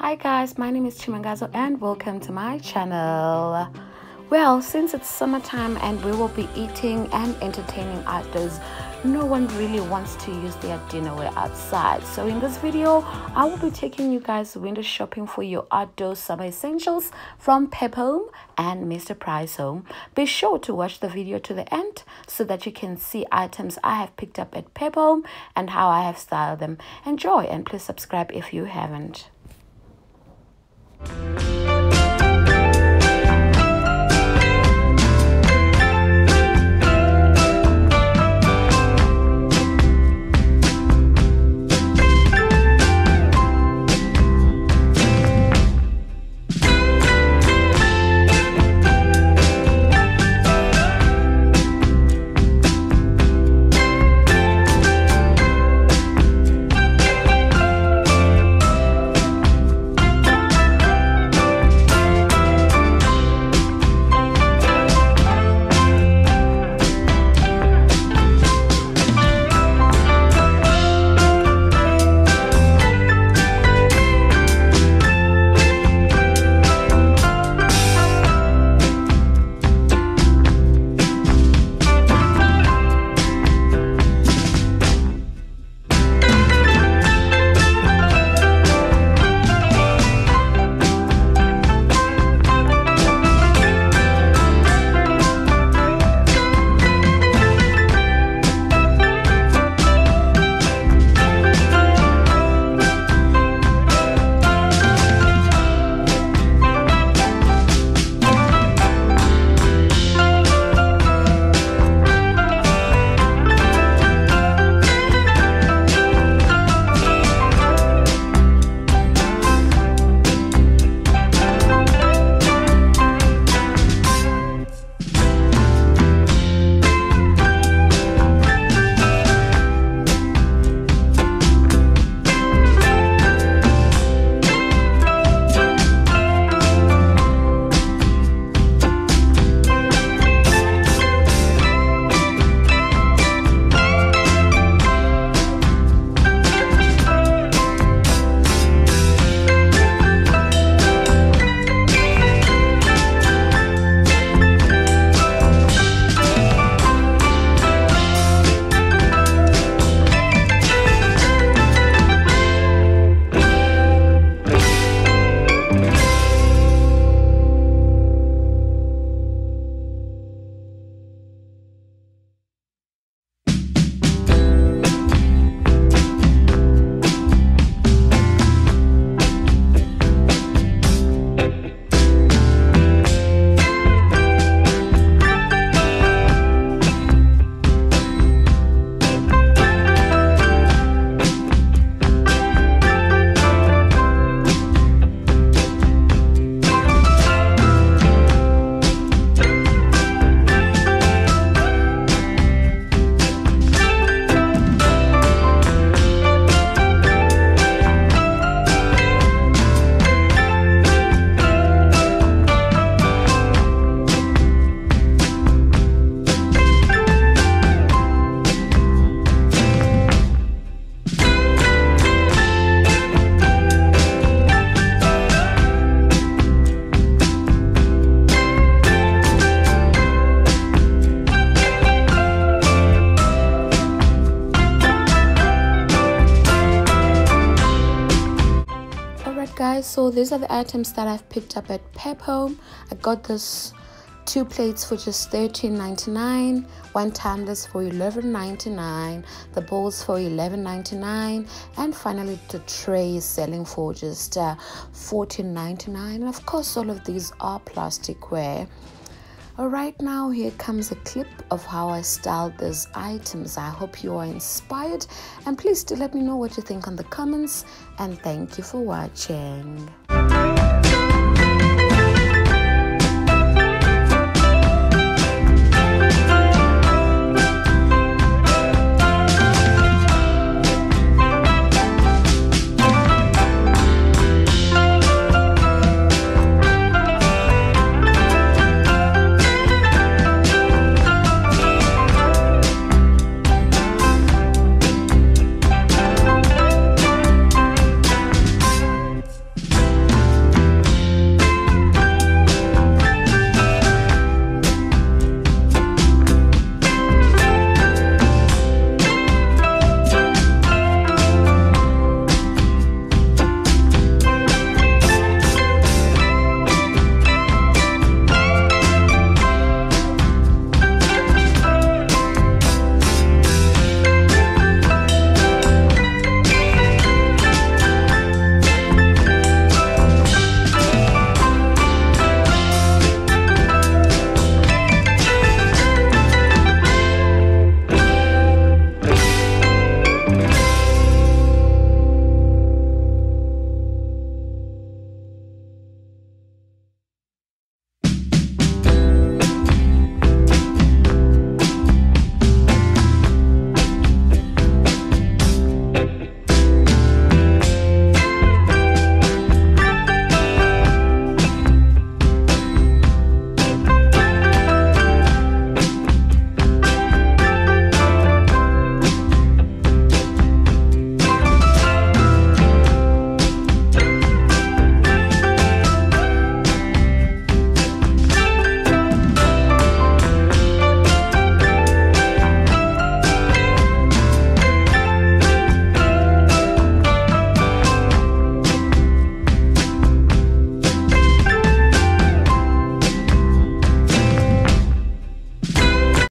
Hi guys, my name is Tshimangadzo and welcome to my channel. Well, since it's summertime and we will be eating and entertaining outdoors, no one really wants to use their dinnerware outside. So in this video, I will be taking you guys window shopping for your outdoor summer essentials from Pep Home and Mr. Price Home. Be sure to watch the video to the end so that you can see items I have picked up at Pep Home and how I have styled them. Enjoy and please subscribe if you haven't. Bye. Guys. So these are the items that i've picked up at pep home i got this two plates for just 13.99 one tumbler for 11.99 the bowls for 11.99 and finally the tray is selling for just uh, 14.99 and of course all of these are plasticware all right now here comes a clip of how i styled these items. I hope you are inspired and please do let me know what you think on the comments and thank you for watching